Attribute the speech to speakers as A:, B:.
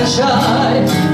A: I shine